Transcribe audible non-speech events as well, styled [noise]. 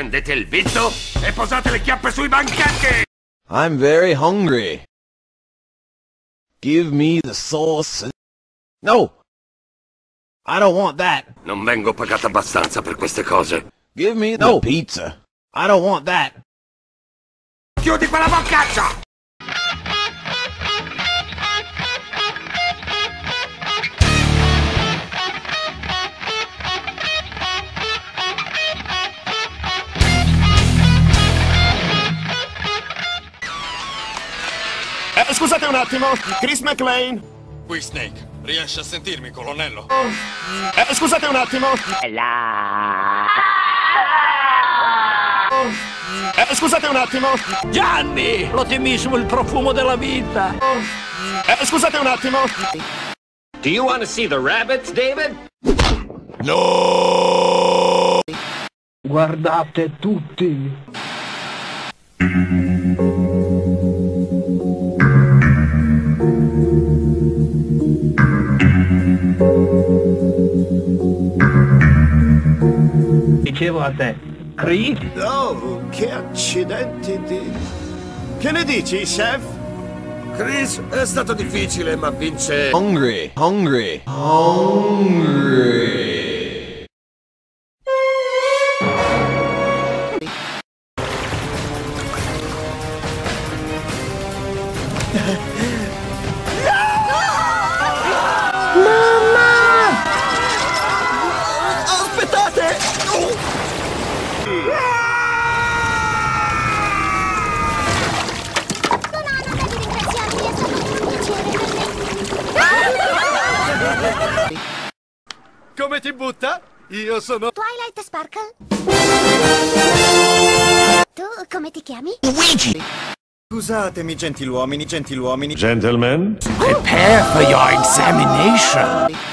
Prendete il vitto e posate le chiappe sui banchetti! I'm very hungry. Give me the sauce. No! I don't want that. Non vengo pagato abbastanza per queste cose. Give me no pizza. I don't want that. Chiudi quella boccaccia! Eh, scusate un attimo, Chris McLean. Qui Snake, riesci a sentirmi, colonnello? Eh, scusate un attimo. Eh, scusate un attimo. Gianni! L'ottimismo, il profumo della vita! Eh, scusate un attimo. Do you want to see the rabbits, David? Guardate tutti! Dicevo a te, Chris, Oh, che accidenti di... Che ne dici, chef? Chris, è stato difficile, ma vince... Hungry. Hungry. Hungry. [laughs] Come ti butta? Io sono... Twilight Sparkle? Tu come ti chiami? Scusatemi, gentiluomini, gentiluomini. Gentlemen? prepare for your examination!